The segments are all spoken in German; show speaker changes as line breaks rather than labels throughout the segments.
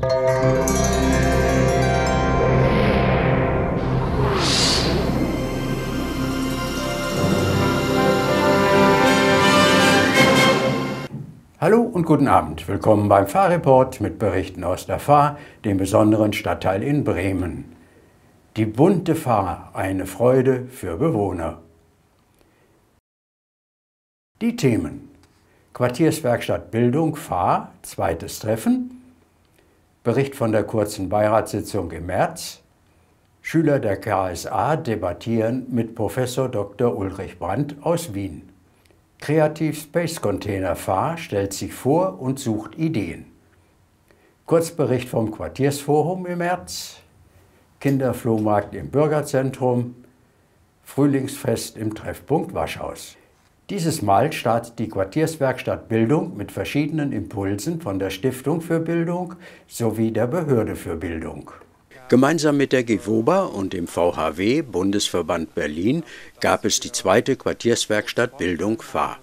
Hallo und guten Abend. Willkommen beim Fahrreport mit Berichten aus der Fahr, dem besonderen Stadtteil in Bremen. Die bunte Fahr, eine Freude für Bewohner. Die Themen. Quartierswerkstatt Bildung Fahr, zweites Treffen. Bericht von der kurzen Beiratssitzung im März. Schüler der KSA debattieren mit Professor Dr. Ulrich Brandt aus Wien. Kreativ Space Container Fahr stellt sich vor und sucht Ideen. Kurzbericht vom Quartiersforum im März, Kinderflohmarkt im Bürgerzentrum, Frühlingsfest im Treffpunkt Waschhaus. Dieses Mal startet die Quartierswerkstatt Bildung mit verschiedenen Impulsen von der Stiftung für Bildung sowie der Behörde für Bildung. Gemeinsam mit der GEWOBA und dem VHW Bundesverband Berlin gab es die zweite Quartierswerkstatt Bildung Fahr.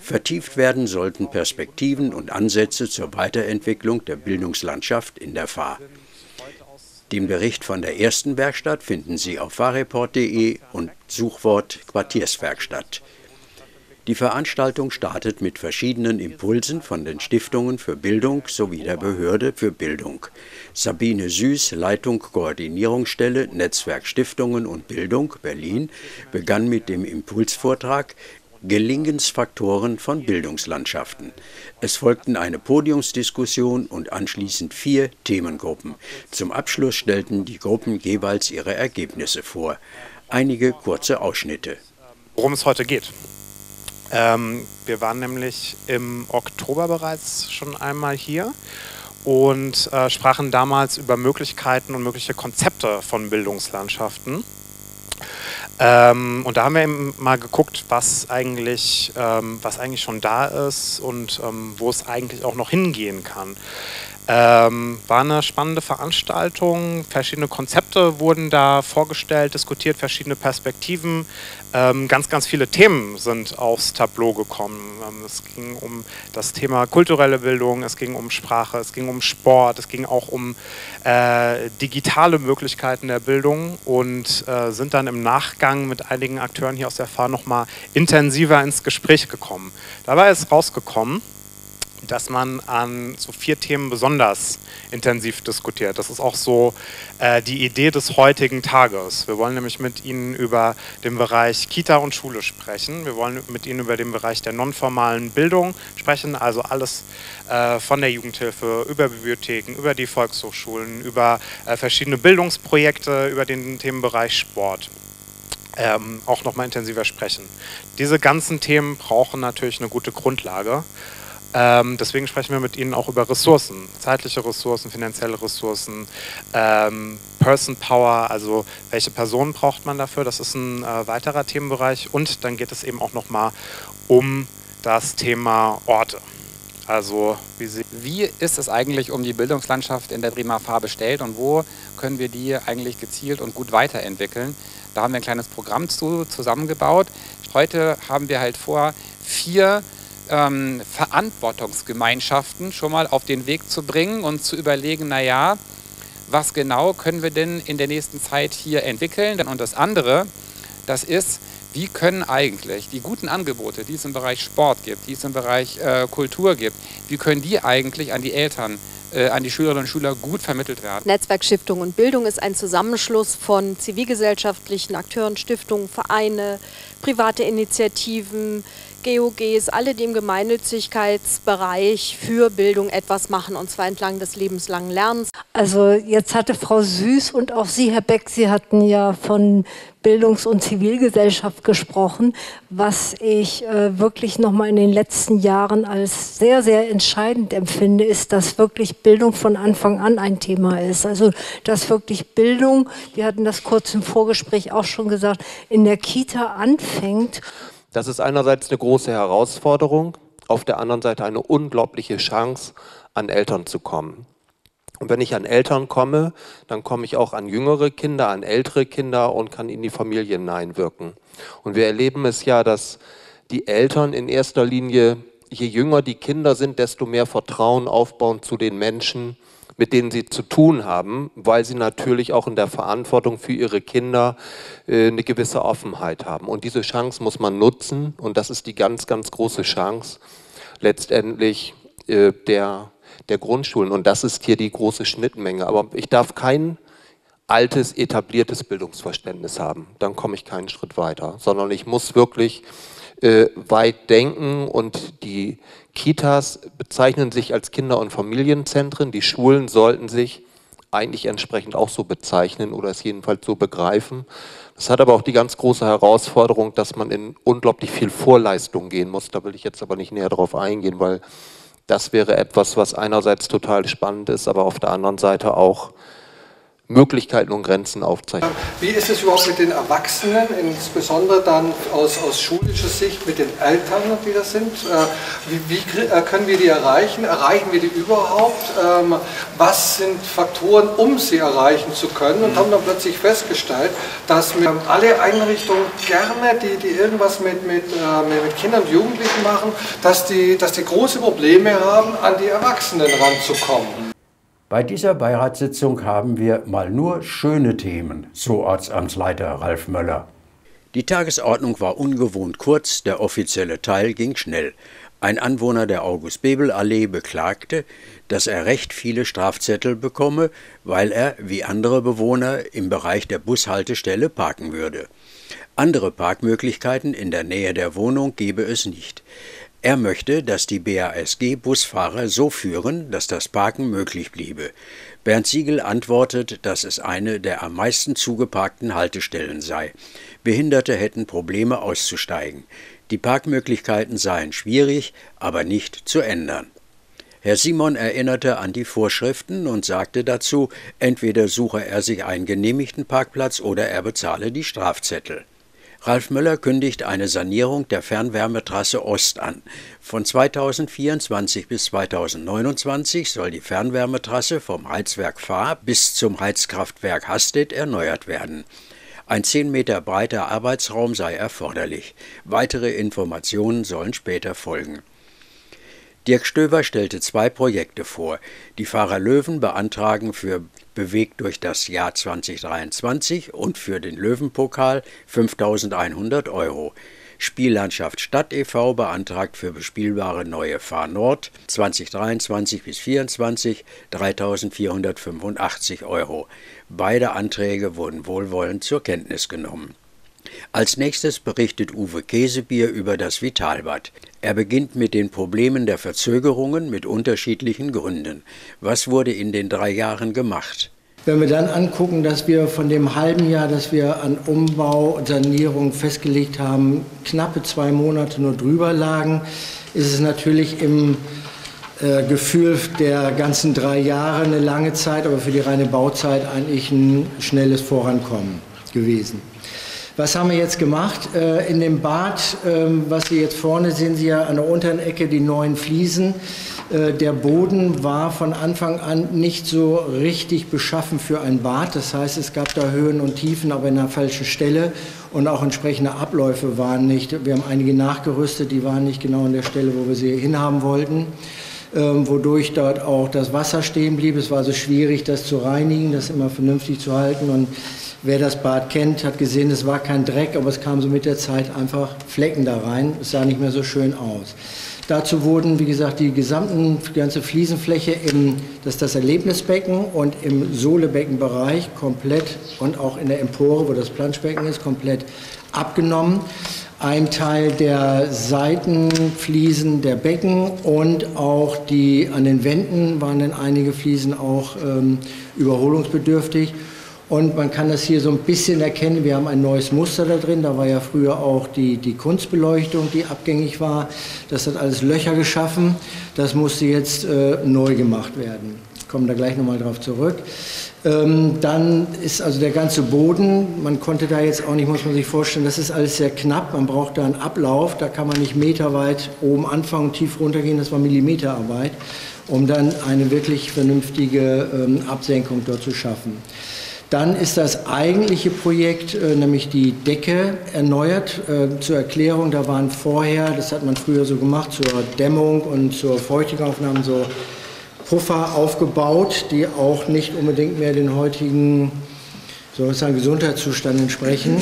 Vertieft werden sollten Perspektiven und Ansätze zur Weiterentwicklung der Bildungslandschaft in der Fahr. Den Bericht von der ersten Werkstatt finden Sie auf fahrreport.de und Suchwort Quartierswerkstatt. Die Veranstaltung startet mit verschiedenen Impulsen von den Stiftungen für Bildung sowie der Behörde für Bildung. Sabine Süß, Leitung Koordinierungsstelle Netzwerk Stiftungen und Bildung Berlin, begann mit dem Impulsvortrag Gelingensfaktoren von Bildungslandschaften. Es folgten eine Podiumsdiskussion und anschließend vier Themengruppen. Zum Abschluss stellten die Gruppen jeweils ihre Ergebnisse vor. Einige kurze Ausschnitte.
Worum es heute geht. Ähm, wir waren nämlich im Oktober bereits schon einmal hier und äh, sprachen damals über Möglichkeiten und mögliche Konzepte von Bildungslandschaften. Ähm, und da haben wir eben mal geguckt, was eigentlich, ähm, was eigentlich schon da ist und ähm, wo es eigentlich auch noch hingehen kann. Ähm, war eine spannende Veranstaltung. Verschiedene Konzepte wurden da vorgestellt, diskutiert, verschiedene Perspektiven. Ähm, ganz, ganz viele Themen sind aufs Tableau gekommen. Ähm, es ging um das Thema kulturelle Bildung, es ging um Sprache, es ging um Sport, es ging auch um äh, digitale Möglichkeiten der Bildung und äh, sind dann im Nachgang mit einigen Akteuren hier aus der FAH nochmal intensiver ins Gespräch gekommen. Dabei ist rausgekommen, dass man an so vier Themen besonders intensiv diskutiert. Das ist auch so äh, die Idee des heutigen Tages. Wir wollen nämlich mit Ihnen über den Bereich Kita und Schule sprechen. Wir wollen mit Ihnen über den Bereich der nonformalen Bildung sprechen, also alles äh, von der Jugendhilfe über Bibliotheken, über die Volkshochschulen, über äh, verschiedene Bildungsprojekte, über den Themenbereich Sport. Ähm, auch nochmal intensiver sprechen. Diese ganzen Themen brauchen natürlich eine gute Grundlage. Ähm, deswegen sprechen wir mit Ihnen auch über Ressourcen, zeitliche Ressourcen, finanzielle Ressourcen, ähm, Person Power, also welche Personen braucht man dafür, das ist ein äh, weiterer Themenbereich. Und dann geht es eben auch nochmal um das Thema Orte.
Also wie, wie, ist es eigentlich um die Bildungslandschaft in der Bremer Fahr bestellt und wo können wir die eigentlich gezielt und gut weiterentwickeln? Da haben wir ein kleines Programm zu, zusammengebaut. Heute haben wir halt vor, vier ähm, Verantwortungsgemeinschaften schon mal auf den Weg zu bringen und zu überlegen, naja, was genau können wir denn in der nächsten Zeit hier entwickeln? Und das andere, das ist, wie können eigentlich die guten Angebote, die es im Bereich Sport gibt, die es im Bereich äh, Kultur gibt, wie können die eigentlich an die Eltern äh, an die Schülerinnen und Schüler gut vermittelt werden.
Netzwerk Stiftung und Bildung ist ein Zusammenschluss von zivilgesellschaftlichen Akteuren, Stiftungen, Vereine, private Initiativen, GOGs, alle, die im Gemeinnützigkeitsbereich für Bildung etwas machen, und zwar entlang des lebenslangen Lernens.
Also jetzt hatte Frau Süß und auch Sie, Herr Beck, Sie hatten ja von Bildungs- und Zivilgesellschaft gesprochen, was ich äh, wirklich noch mal in den letzten Jahren als sehr, sehr entscheidend empfinde, ist, dass wirklich Bildung von Anfang an ein Thema ist. Also, dass wirklich Bildung, wir hatten das kurz im Vorgespräch auch schon gesagt, in der Kita anfängt
das ist einerseits eine große Herausforderung, auf der anderen Seite eine unglaubliche Chance, an Eltern zu kommen. Und wenn ich an Eltern komme, dann komme ich auch an jüngere Kinder, an ältere Kinder und kann in die Familie hineinwirken. Und wir erleben es ja, dass die Eltern in erster Linie, je jünger die Kinder sind, desto mehr Vertrauen aufbauen zu den Menschen, mit denen sie zu tun haben, weil sie natürlich auch in der Verantwortung für ihre Kinder äh, eine gewisse Offenheit haben. Und diese Chance muss man nutzen und das ist die ganz, ganz große Chance letztendlich äh, der, der Grundschulen. Und das ist hier die große Schnittmenge. Aber ich darf kein altes, etabliertes Bildungsverständnis haben. Dann komme ich keinen Schritt weiter, sondern ich muss wirklich äh, weit denken und die Kitas bezeichnen sich als Kinder- und Familienzentren. Die Schulen sollten sich eigentlich entsprechend auch so bezeichnen oder es jedenfalls so begreifen. Das hat aber auch die ganz große Herausforderung, dass man in unglaublich viel Vorleistung gehen muss. Da will ich jetzt aber nicht näher darauf eingehen, weil das wäre etwas, was einerseits total spannend ist, aber auf der anderen Seite auch Möglichkeiten und Grenzen aufzeichnen.
Wie ist es überhaupt mit den Erwachsenen, insbesondere dann aus, aus schulischer Sicht mit den Eltern, die das sind? Äh, wie, wie äh, können wir die erreichen? Erreichen wir die überhaupt? Ähm, was sind Faktoren, um sie erreichen zu können? Und haben dann plötzlich festgestellt, dass alle Einrichtungen gerne, die, die irgendwas mit, mit, äh, mit Kindern und Jugendlichen machen, dass die, dass die große Probleme haben, an die Erwachsenen ranzukommen.
Bei dieser Beiratssitzung haben wir mal nur schöne Themen, so Ortsamtsleiter Ralf Möller. Die Tagesordnung war ungewohnt kurz, der offizielle Teil ging schnell. Ein Anwohner der August-Bebel-Allee beklagte, dass er recht viele Strafzettel bekomme, weil er, wie andere Bewohner, im Bereich der Bushaltestelle parken würde. Andere Parkmöglichkeiten in der Nähe der Wohnung gebe es nicht. Er möchte, dass die BASG-Busfahrer so führen, dass das Parken möglich bliebe. Bernd Siegel antwortet, dass es eine der am meisten zugeparkten Haltestellen sei. Behinderte hätten Probleme auszusteigen. Die Parkmöglichkeiten seien schwierig, aber nicht zu ändern. Herr Simon erinnerte an die Vorschriften und sagte dazu, entweder suche er sich einen genehmigten Parkplatz oder er bezahle die Strafzettel. Ralf Möller kündigt eine Sanierung der Fernwärmetrasse Ost an. Von 2024 bis 2029 soll die Fernwärmetrasse vom Heizwerk Fahr bis zum Heizkraftwerk Hastedt erneuert werden. Ein 10 Meter breiter Arbeitsraum sei erforderlich. Weitere Informationen sollen später folgen. Dirk Stöver stellte zwei Projekte vor. Die Fahrer Löwen beantragen für bewegt durch das Jahr 2023 und für den Löwenpokal 5100 Euro. Spiellandschaft Stadt e.V. beantragt für bespielbare neue Fahr Nord 2023 bis 2024 3.485 Euro. Beide Anträge wurden wohlwollend zur Kenntnis genommen. Als nächstes berichtet Uwe Käsebier über das Vitalbad. Er beginnt mit den Problemen der Verzögerungen mit unterschiedlichen Gründen. Was wurde in den drei Jahren gemacht?
Wenn wir dann angucken, dass wir von dem halben Jahr, das wir an Umbau und Sanierung festgelegt haben, knappe zwei Monate nur drüber lagen, ist es natürlich im äh, Gefühl der ganzen drei Jahre eine lange Zeit, aber für die reine Bauzeit eigentlich ein schnelles Vorankommen gewesen. Was haben wir jetzt gemacht? Äh, in dem Bad, ähm, was Sie jetzt vorne sehen, Sie ja an der unteren Ecke die neuen Fliesen. Äh, der Boden war von Anfang an nicht so richtig beschaffen für ein Bad. Das heißt, es gab da Höhen und Tiefen, aber in der falschen Stelle. Und auch entsprechende Abläufe waren nicht. Wir haben einige nachgerüstet, die waren nicht genau an der Stelle, wo wir sie hinhaben wollten. Ähm, wodurch dort auch das Wasser stehen blieb. Es war so schwierig, das zu reinigen, das immer vernünftig zu halten. Und Wer das Bad kennt, hat gesehen, es war kein Dreck, aber es kam so mit der Zeit einfach Flecken da rein. Es sah nicht mehr so schön aus. Dazu wurden, wie gesagt, die gesamten, die ganze Fliesenfläche im, das ist das Erlebnisbecken und im Sohlebeckenbereich komplett und auch in der Empore, wo das Planschbecken ist, komplett abgenommen. Ein Teil der Seitenfliesen der Becken und auch die an den Wänden waren dann einige Fliesen auch ähm, überholungsbedürftig. Und man kann das hier so ein bisschen erkennen. Wir haben ein neues Muster da drin. Da war ja früher auch die, die Kunstbeleuchtung, die abgängig war. Das hat alles Löcher geschaffen. Das musste jetzt äh, neu gemacht werden. Ich komme da gleich nochmal drauf zurück. Ähm, dann ist also der ganze Boden, man konnte da jetzt auch nicht, muss man sich vorstellen, das ist alles sehr knapp. Man braucht da einen Ablauf. Da kann man nicht meterweit oben anfangen und tief runtergehen. Das war Millimeterarbeit, um dann eine wirklich vernünftige ähm, Absenkung dort zu schaffen. Dann ist das eigentliche Projekt, äh, nämlich die Decke, erneuert. Äh, zur Erklärung, da waren vorher, das hat man früher so gemacht, zur Dämmung und zur Feuchtigaufnahme so Puffer aufgebaut, die auch nicht unbedingt mehr den heutigen sozusagen Gesundheitszustand entsprechen.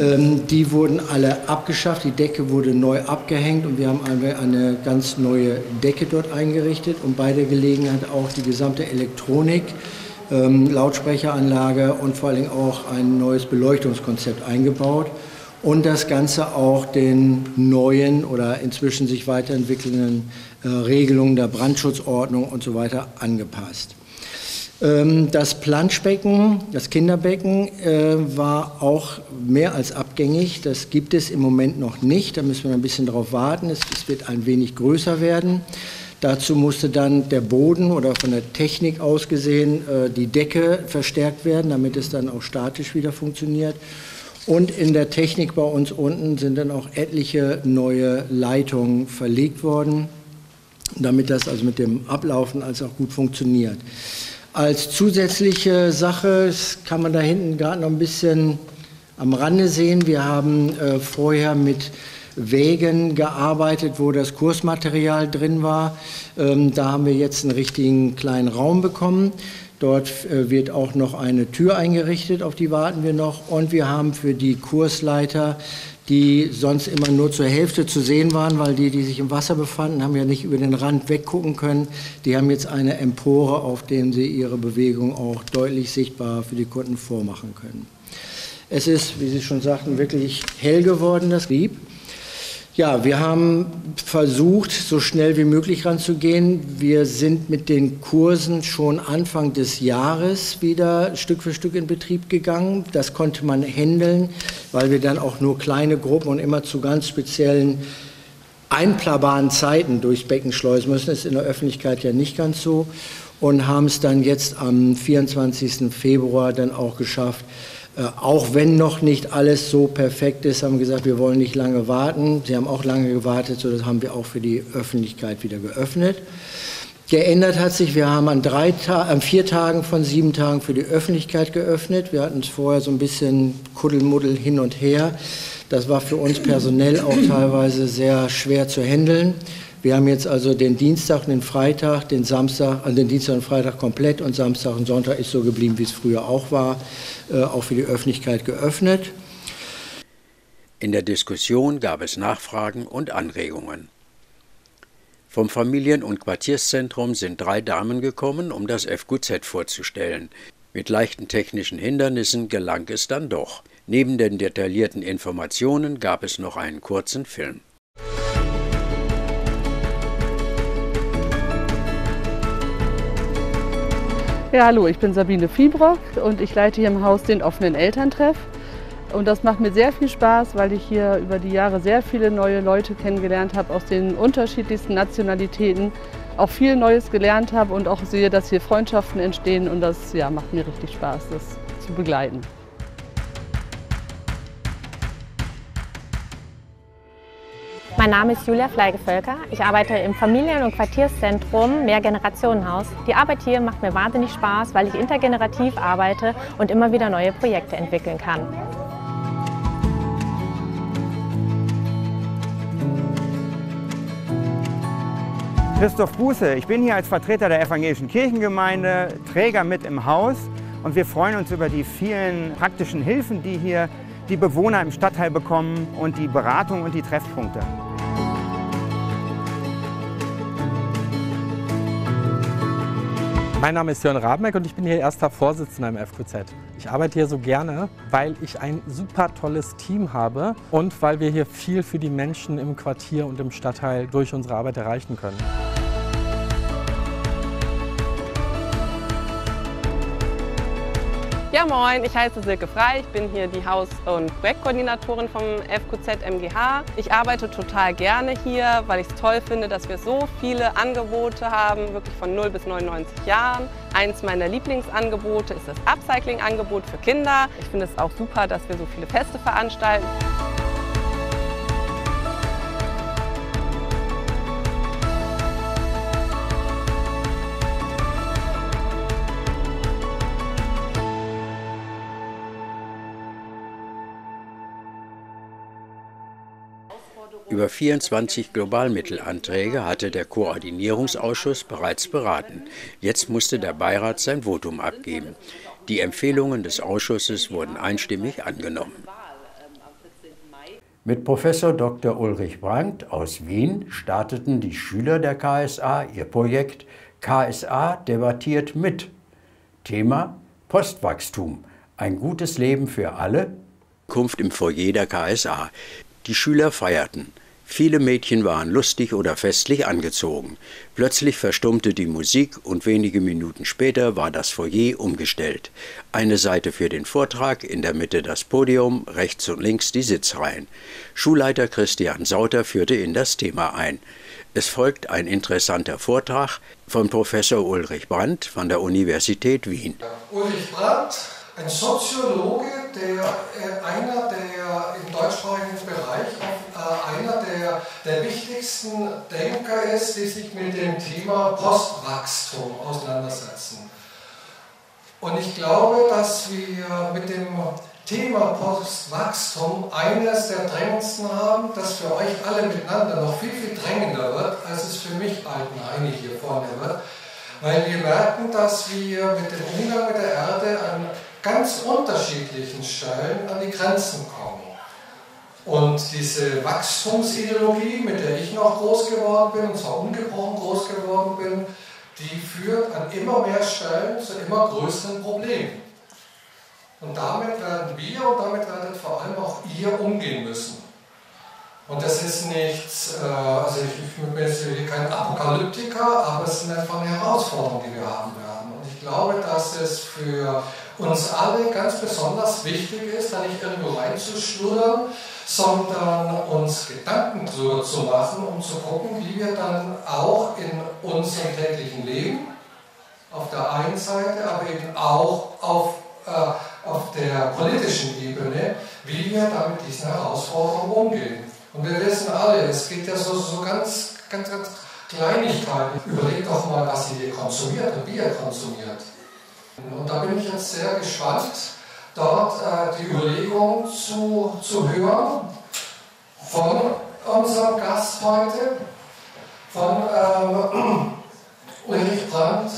Ähm, die wurden alle abgeschafft, die Decke wurde neu abgehängt und wir haben eine, eine ganz neue Decke dort eingerichtet und bei der Gelegenheit auch die gesamte Elektronik, ähm, Lautsprecheranlage und vor allem auch ein neues Beleuchtungskonzept eingebaut und das Ganze auch den neuen oder inzwischen sich weiterentwickelnden äh, Regelungen der Brandschutzordnung und so weiter angepasst. Ähm, das Planschbecken, das Kinderbecken, äh, war auch mehr als abgängig. Das gibt es im Moment noch nicht. Da müssen wir ein bisschen drauf warten. Es, wird ein wenig größer werden. Dazu musste dann der Boden oder von der Technik aus gesehen äh, die Decke verstärkt werden, damit es dann auch statisch wieder funktioniert. Und in der Technik bei uns unten sind dann auch etliche neue Leitungen verlegt worden, damit das also mit dem Ablaufen als auch gut funktioniert. Als zusätzliche Sache, das kann man da hinten gerade noch ein bisschen am Rande sehen, wir haben äh, vorher mit Wägen gearbeitet, wo das Kursmaterial drin war. Ähm, da haben wir jetzt einen richtigen kleinen Raum bekommen. Dort äh, wird auch noch eine Tür eingerichtet, auf die warten wir noch. Und wir haben für die Kursleiter die sonst immer nur zur Hälfte zu sehen waren, weil die, die sich im Wasser befanden, haben ja nicht über den Rand weggucken können. Die haben jetzt eine Empore, auf der sie ihre Bewegung auch deutlich sichtbar für die Kunden vormachen können. Es ist, wie Sie schon sagten, wirklich hell geworden, das Lieb. Ja, wir haben versucht, so schnell wie möglich ranzugehen. Wir sind mit den Kursen schon Anfang des Jahres wieder Stück für Stück in Betrieb gegangen. Das konnte man handeln, weil wir dann auch nur kleine Gruppen und immer zu ganz speziellen einplabaren Zeiten durchs Becken schleusen müssen. Das ist in der Öffentlichkeit ja nicht ganz so. Und haben es dann jetzt am 24. Februar dann auch geschafft, auch wenn noch nicht alles so perfekt ist, haben gesagt, wir wollen nicht lange warten. Sie haben auch lange gewartet, so das haben wir auch für die Öffentlichkeit wieder geöffnet. Geändert hat sich, wir haben an, drei Ta an vier Tagen von sieben Tagen für die Öffentlichkeit geöffnet. Wir hatten es vorher so ein bisschen Kuddelmuddel hin und her. Das war für uns personell auch teilweise sehr schwer zu handeln. Wir haben jetzt also den Dienstag, den Freitag, den Samstag, also den Dienstag und Freitag komplett und Samstag und Sonntag ist so geblieben, wie es früher auch war, äh, auch für die Öffentlichkeit geöffnet.
In der Diskussion gab es Nachfragen und Anregungen. Vom Familien- und Quartierszentrum sind drei Damen gekommen, um das FQZ vorzustellen. Mit leichten technischen Hindernissen gelang es dann doch. Neben den detaillierten Informationen gab es noch einen kurzen Film.
Ja, hallo, ich bin Sabine Fiebrock und ich leite hier im Haus den offenen Elterntreff. Und das macht mir sehr viel Spaß, weil ich hier über die Jahre sehr viele neue Leute kennengelernt habe aus den unterschiedlichsten Nationalitäten, auch viel Neues gelernt habe und auch sehe, dass hier Freundschaften entstehen und das ja, macht mir richtig Spaß, das zu begleiten.
Mein Name ist Julia Fleige-Völker. Ich arbeite im Familien- und Quartierszentrum Mehrgenerationenhaus. Die Arbeit hier macht mir wahnsinnig Spaß, weil ich intergenerativ arbeite und immer wieder neue Projekte entwickeln kann.
Christoph Buße, ich bin hier als Vertreter der evangelischen Kirchengemeinde, Träger mit im Haus und wir freuen uns über die vielen praktischen Hilfen, die hier die Bewohner im Stadtteil bekommen und die Beratung und die Treffpunkte.
Mein Name ist Jörn Rabenbeck und ich bin hier erster Vorsitzender im FQZ. Ich arbeite hier so gerne, weil ich ein super tolles Team habe und weil wir hier viel für die Menschen im Quartier und im Stadtteil durch unsere Arbeit erreichen können.
Ja moin, ich heiße Silke Frei, ich bin hier die Haus- und Projektkoordinatorin vom FQZ MGH. Ich arbeite total gerne hier, weil ich es toll finde, dass wir so viele Angebote haben, wirklich von 0 bis 99 Jahren. Eins meiner Lieblingsangebote ist das Upcycling-Angebot für Kinder. Ich finde es auch super, dass wir so viele Feste veranstalten.
Über 24 Globalmittelanträge hatte der Koordinierungsausschuss bereits beraten. Jetzt musste der Beirat sein Votum abgeben. Die Empfehlungen des Ausschusses wurden einstimmig angenommen. Mit Professor Dr. Ulrich Brandt aus Wien starteten die Schüler der KSA ihr Projekt KSA debattiert mit. Thema Postwachstum. Ein gutes Leben für alle. Kunft im Foyer der KSA. Die Schüler feierten. Viele Mädchen waren lustig oder festlich angezogen. Plötzlich verstummte die Musik und wenige Minuten später war das Foyer umgestellt. Eine Seite für den Vortrag, in der Mitte das Podium, rechts und links die Sitzreihen. Schulleiter Christian Sauter führte in das Thema ein. Es folgt ein interessanter Vortrag von Professor Ulrich Brandt von der Universität Wien.
Ulrich Brandt ein Soziologe, der äh, einer der im deutschsprachigen Bereich äh, einer der, wichtigsten Denker ist, die sich mit dem Thema Postwachstum auseinandersetzen. Und ich glaube, dass wir mit dem Thema Postwachstum eines der drängendsten haben, das für euch alle miteinander noch viel, viel drängender wird, als es für mich alten Heini hier vorne wird, weil wir merken, dass wir mit dem Umgang mit der Erde an ganz unterschiedlichen Stellen an die Grenzen kommen. Und diese Wachstumsideologie, mit der ich noch groß geworden bin, und zwar ungebrochen groß geworden bin, die führt an immer mehr Stellen zu immer größeren Problemen. Und damit werden wir und damit werdet vor allem auch ihr umgehen müssen. Und das ist nichts, äh, also ich, bin jetzt hier kein Apokalyptiker, aber es sind einfach eine Herausforderung, die wir haben werden. Und ich glaube, dass es für uns alle ganz besonders wichtig ist, da nicht irgendwo reinzuschludern, sondern uns Gedanken darüber zu machen, um zu gucken, wie wir dann auch in unserem täglichen Leben auf der einen Seite, aber eben auch auf, äh, auf der politischen Ebene, wie wir dann mit diesen Herausforderungen umgehen. Und wir wissen alle, es geht ja so, so ganz, ganz, ganz Kleinigkeiten. Überlegt doch mal, was ihr hier konsumiert und wie ihr konsumiert. Und da bin ich jetzt sehr gespannt, dort äh, die Überlegung zu, zu hören von unserem Gast heute, von ähm, Ulrich Brandt.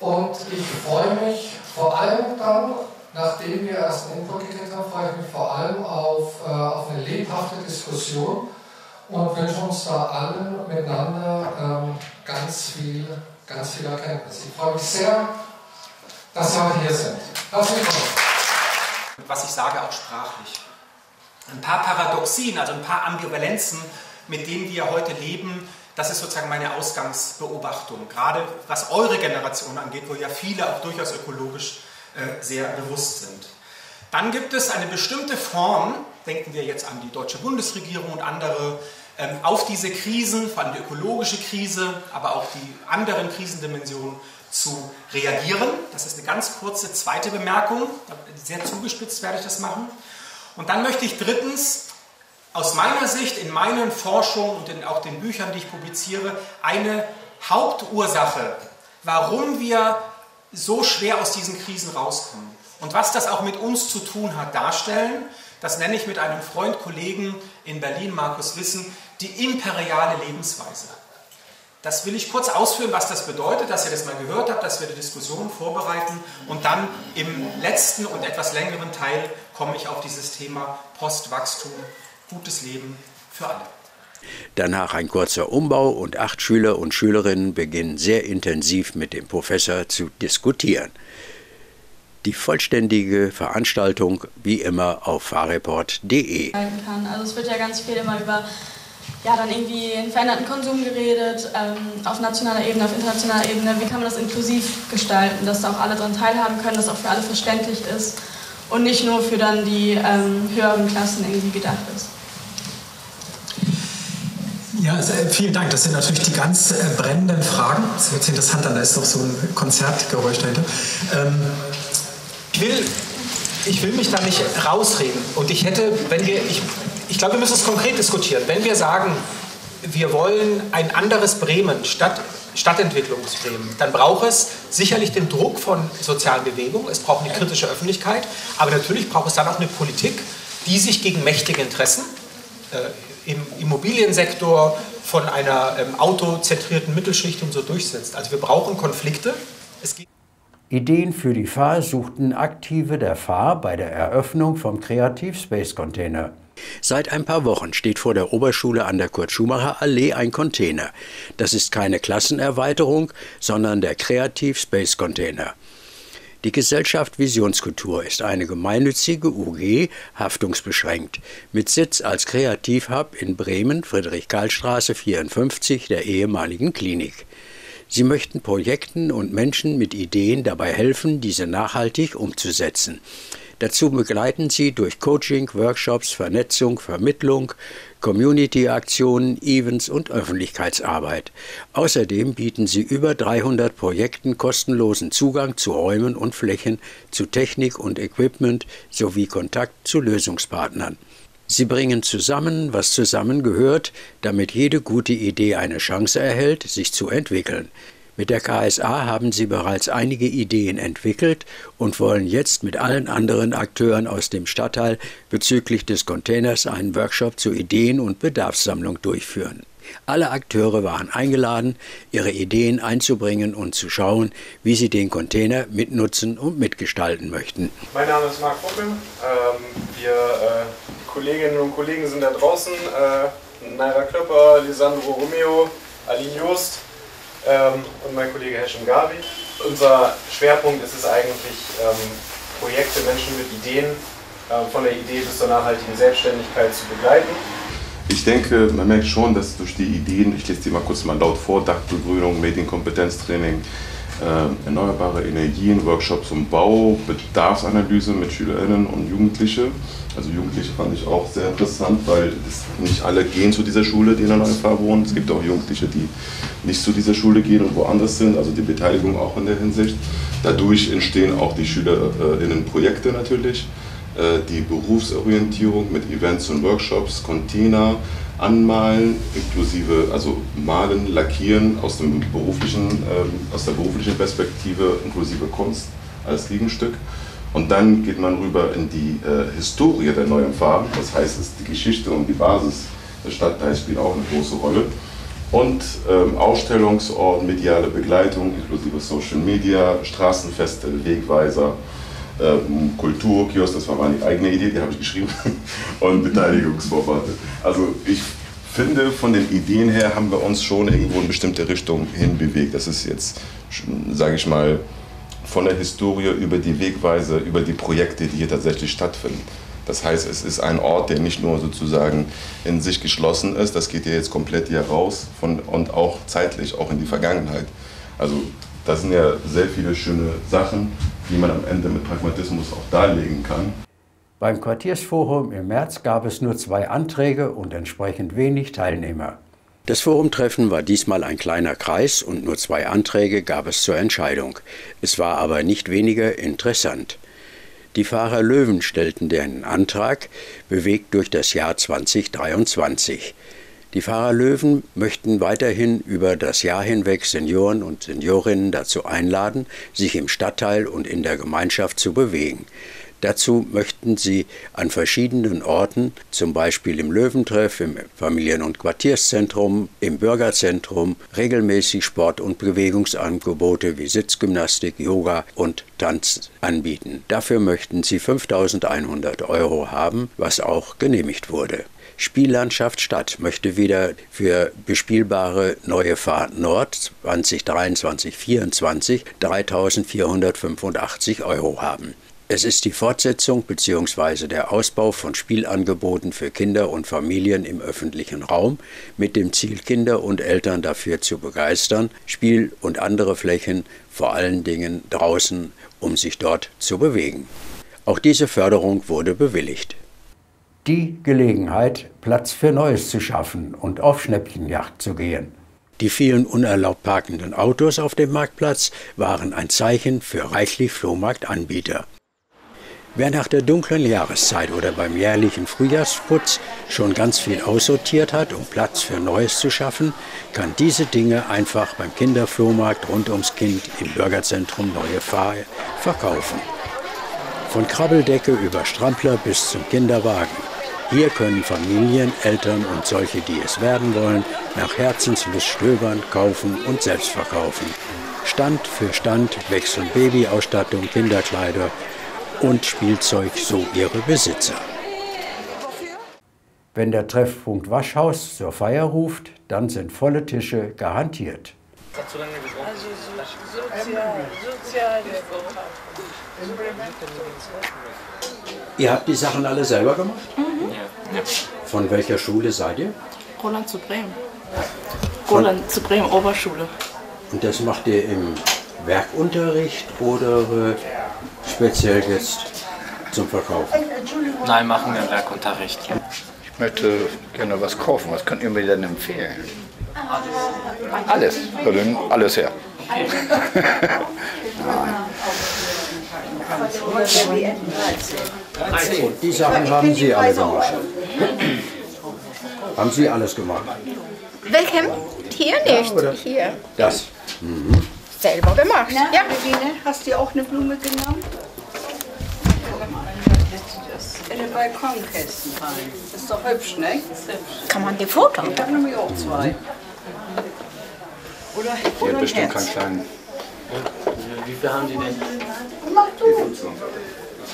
Und ich freue mich vor allem dann, nachdem wir erst einen Input gekriegt haben, freue ich mich vor allem auf, äh, auf eine lebhafte Diskussion und wünsche uns da allen miteinander ähm, ganz viel, ganz viel Erkenntnis. Ich freue mich sehr dass Sie heute hier sind. Herzlich willkommen.
Was ich sage, auch sprachlich. Ein paar Paradoxien, also ein paar Ambivalenzen, mit denen wir heute leben, das ist sozusagen meine Ausgangsbeobachtung. Gerade was eure Generation angeht, wo ja viele auch durchaus ökologisch äh, sehr bewusst sind. Dann gibt es eine bestimmte Form, denken wir jetzt an die deutsche Bundesregierung und andere, ähm, auf diese Krisen, vor allem die ökologische Krise, aber auch die anderen Krisendimensionen zu reagieren. Das ist eine ganz kurze zweite Bemerkung. Sehr zugespitzt werde ich das machen. Und dann möchte ich drittens aus meiner Sicht in meinen Forschungen und in auch den Büchern, die ich publiziere, eine Hauptursache, warum wir so schwer aus diesen Krisen rauskommen und was das auch mit uns zu tun hat, darstellen. Das nenne ich mit einem Freund, Kollegen in Berlin, Markus Wissen, die imperiale Lebensweise. Das will ich kurz ausführen, was das bedeutet, dass ihr das mal gehört habt, dass wir die Diskussion vorbereiten und dann im letzten und etwas längeren Teil komme ich auf dieses Thema Postwachstum, gutes Leben für alle.
Danach ein kurzer Umbau und acht Schüler und Schülerinnen beginnen sehr intensiv mit dem Professor zu diskutieren. Die vollständige Veranstaltung wie immer auf fahrreport.de.
Also es wird ja ganz viel immer über ja, dann irgendwie einen veränderten Konsum geredet, ähm, auf nationaler Ebene, auf internationaler Ebene. Wie kann man das inklusiv gestalten, dass da auch alle daran teilhaben können, dass auch für alle verständlich ist und nicht nur für dann die ähm, höheren Klassen irgendwie gedacht ist.
Ja, also, äh, vielen Dank. Das sind natürlich die ganz äh, brennenden Fragen. Das wird interessant an, da ist noch so ein Konzertgeräusch dahinter. Ähm, ich, will, ich will mich da nicht rausreden. Und ich hätte, wenn wir, ich ich glaube, wir müssen es konkret diskutieren. Wenn wir sagen, wir wollen ein anderes Bremen statt Stadtentwicklungsbremen, dann braucht es sicherlich den Druck von sozialen Bewegungen, es braucht eine kritische Öffentlichkeit, aber natürlich braucht es dann auch eine Politik, die sich gegen mächtige Interessen, äh,
im Immobiliensektor von einer ähm, autozentrierten Mittelschicht und so durchsetzt. Also wir brauchen Konflikte.
Ideen für die Fahr suchten Aktive der Fahr bei der Eröffnung vom Kreativ-Space Container.
Seit ein paar Wochen steht vor der Oberschule an der Kurt-Schumacher-Allee ein Container. Das ist keine Klassenerweiterung, sondern der Kreativ-Space Container. Die Gesellschaft Visionskultur ist eine gemeinnützige UG, haftungsbeschränkt, mit Sitz als Kreativhub in Bremen, Friedrich-Karl-Straße 54, der ehemaligen Klinik. Sie möchten Projekten und Menschen mit Ideen dabei helfen, diese nachhaltig umzusetzen. Dazu begleiten sie durch Coaching, Workshops, Vernetzung, Vermittlung, Community-Aktionen, Events und Öffentlichkeitsarbeit. Außerdem bieten sie über 300 Projekten kostenlosen Zugang zu Räumen und Flächen, zu Technik und Equipment sowie Kontakt zu Lösungspartnern. Sie bringen zusammen, was zusammengehört, damit jede gute Idee eine Chance erhält, sich zu entwickeln. Mit der KSA haben sie bereits einige Ideen entwickelt und wollen jetzt mit allen anderen Akteuren aus dem Stadtteil bezüglich des Containers einen Workshop zur Ideen- und Bedarfssammlung durchführen. Alle Akteure waren eingeladen, ihre Ideen einzubringen und zu schauen, wie sie den Container mitnutzen und mitgestalten möchten.
Mein Name ist Marc Buckel. Ähm, wir äh, Kolleginnen und Kollegen sind da draußen. Äh, Naira Klöpper, Lisandro Romeo, Aline Just ähm, und mein Kollege Hesham Gavi. Unser Schwerpunkt ist es eigentlich, ähm, Projekte, Menschen mit Ideen äh, von der Idee bis zur nachhaltigen Selbstständigkeit zu begleiten.
Ich denke, man merkt schon, dass durch die Ideen, ich lese die mal kurz mal laut vor, Dachbegrünung, Medienkompetenztraining, äh, erneuerbare Energien, Workshops zum Bau, Bedarfsanalyse mit Schülerinnen und Jugendliche. Also Jugendliche fand ich auch sehr interessant, weil nicht alle gehen zu dieser Schule, die in der Fahr wohnen. Es gibt auch Jugendliche, die nicht zu dieser Schule gehen und woanders sind, also die Beteiligung auch in der Hinsicht. Dadurch entstehen auch die Schülerinnenprojekte natürlich, äh, die Berufsorientierung mit Events und Workshops, Container, Anmalen, inklusive also Malen, Lackieren aus, dem beruflichen, ähm, aus der beruflichen Perspektive, inklusive Kunst als Gegenstück. Und dann geht man rüber in die äh, Historie der neuen Farben, das heißt, es die Geschichte und die Basis des Stadtteils spielt auch eine große Rolle. Und ähm, Ausstellungsort, mediale Begleitung, inklusive Social Media, Straßenfeste, Wegweiser, ähm, Kulturkiosk, das war meine eigene Idee, die habe ich geschrieben, und Beteiligungsvorfahrt. Also ich finde, von den Ideen her haben wir uns schon irgendwo in bestimmte Richtung hinbewegt. Das ist jetzt, sage ich mal, von der Historie über die Wegweise, über die Projekte, die hier tatsächlich stattfinden. Das heißt, es ist ein Ort, der nicht nur sozusagen in sich geschlossen ist, das geht ja jetzt komplett hier raus von, und auch zeitlich, auch in die Vergangenheit. Also das sind ja sehr viele schöne Sachen, die man am Ende mit Pragmatismus auch darlegen kann.
Beim Quartiersforum im März gab es nur zwei Anträge und entsprechend wenig Teilnehmer.
Das Forumtreffen war diesmal ein kleiner Kreis und nur zwei Anträge gab es zur Entscheidung. Es war aber nicht weniger interessant. Die Fahrer Löwen stellten den Antrag, bewegt durch das Jahr 2023. Die Fahrer Löwen möchten weiterhin über das Jahr hinweg Senioren und Seniorinnen dazu einladen, sich im Stadtteil und in der Gemeinschaft zu bewegen. Dazu möchten sie an verschiedenen Orten, zum Beispiel im Löwentreff, im Familien- und Quartierszentrum, im Bürgerzentrum, regelmäßig Sport- und Bewegungsangebote wie Sitzgymnastik, Yoga und Tanz anbieten. Dafür möchten sie 5100 Euro haben, was auch genehmigt wurde. Spiellandschaft Stadt möchte wieder für bespielbare neue Fahrt Nord 2023-24 3.485 Euro haben. Es ist die Fortsetzung bzw. der Ausbau von Spielangeboten für Kinder und Familien im öffentlichen Raum mit dem Ziel, Kinder und Eltern dafür zu begeistern, Spiel- und andere Flächen vor allen Dingen draußen, um sich dort zu bewegen. Auch diese Förderung wurde bewilligt
die Gelegenheit, Platz für Neues zu schaffen und auf Schnäppchenjagd zu gehen.
Die vielen unerlaubt parkenden Autos auf dem Marktplatz waren ein Zeichen für reichlich Flohmarktanbieter. Wer nach der dunklen Jahreszeit oder beim jährlichen Frühjahrsputz schon ganz viel aussortiert hat, um Platz für Neues zu schaffen, kann diese Dinge einfach beim Kinderflohmarkt rund ums Kind im Bürgerzentrum Neue Fahr verkaufen. Von Krabbeldecke über Strampler bis zum Kinderwagen. Hier können Familien, Eltern und solche, die es werden wollen, nach Herzenslust stöbern, kaufen und selbst verkaufen. Stand für Stand wechseln Babyausstattung, Kinderkleider und Spielzeug so ihre Besitzer. Wenn der Treffpunkt Waschhaus zur Feier ruft, dann sind volle Tische garantiert.
Also sozial, sozial.
Ihr habt die Sachen alle selber gemacht?
Mhm.
Ja. Von welcher Schule seid ihr?
Roland zu Bremen. Roland zu Bremen Oberschule.
Und das macht ihr im Werkunterricht oder äh, speziell jetzt zum Verkauf?
Nein, machen wir im Werkunterricht.
Ich möchte gerne was kaufen. Was könnt ihr mir denn empfehlen? Alles. Wir nehmen alles her.
Und die Sachen haben Sie alle gemacht. haben Sie alles gemacht?
Welchem? Hier nicht.
oder?
Hier.
Das. Mhm.
Selber gemacht.
Na,
Ja.
Regine, hast du auch eine Blume genommen? In den Balkonkästen rein. Ist doch hübsch, ne? Hübsch.
Kann man die Foto?
Ich habe nämlich auch zwei. Oder,
Hier
oder
hat
ein
bestimmt keinen kleinen.
Wie viel haben Sie denn?
Mach du.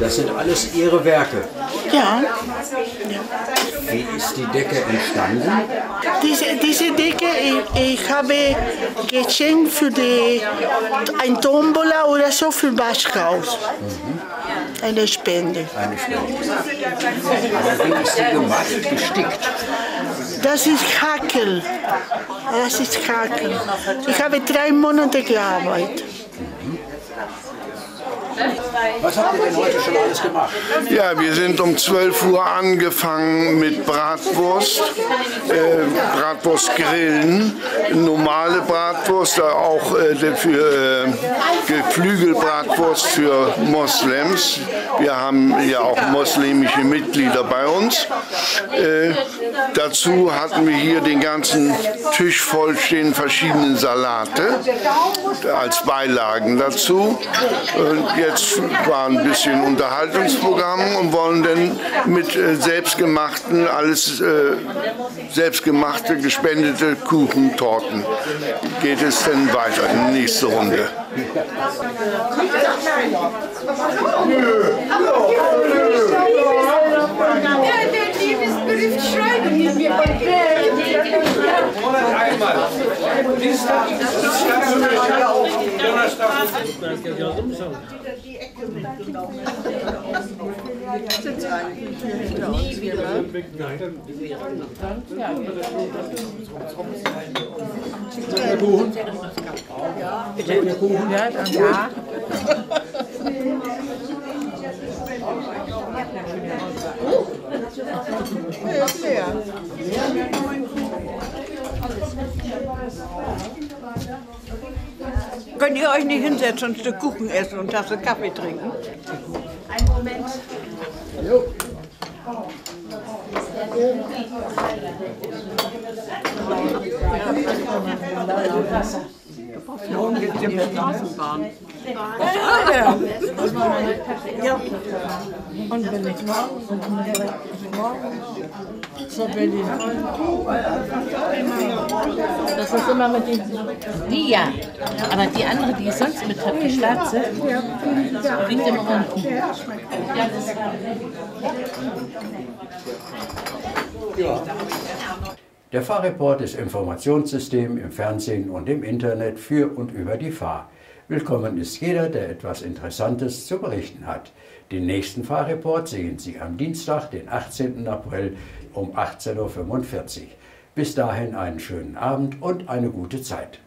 Das
sind alles Ihre Werke.
Ja,
Wie ist die Decke entstanden?
diese, diese Decke, ich, ich habe geschenkt für die, ein Tombola oder so für Waschhaus. Eine Spende.
Eine Spende. Aber wie ist die gemacht? Gestickt?
Das ist Hackel. Das ist Hackel. Ich habe drei Monate gearbeitet.
Was habt ihr denn heute schon alles gemacht?
Ja, wir sind um 12 Uhr angefangen mit Bratwurst, äh, Bratwurst grillen, normale Bratwurst, da auch äh, für äh, Geflügelbratwurst für Moslems. Wir haben ja auch moslemische Mitglieder bei uns. Äh, dazu hatten wir hier den ganzen Tisch voll stehen verschiedene Salate als Beilagen dazu. Und jetzt war ein bisschen Unterhaltungsprogramm und wollen dann mit äh, selbstgemachten, alles äh, selbstgemachte, gespendete Kuchen, Torten geht es dann weiter in die nächste Runde.
Ja, der Liebesbrief schreiben die mir bei
Ja, dann ja.
Könnt ihr euch nicht hinsetzen und ein Stück Kuchen essen und eine Tasse Kaffee trinken?
Einen Moment.
Morgen geht's ja mit Straßenbahn.
Ja. Und wenn ich morgen, morgen zur Berlin.
Das ist immer mit den. Die ja. Aber die andere, die ich sonst mit habe, die schwarze, liegt immer unten. Ja, das
Der Fahrreport ist Informationssystem im Fernsehen und im Internet für und über die Fahr. Willkommen ist jeder, der etwas Interessantes zu berichten hat. Den nächsten Fahrreport sehen Sie am Dienstag, den 18. April um 18.45 Uhr. Bis dahin einen schönen Abend und eine gute Zeit.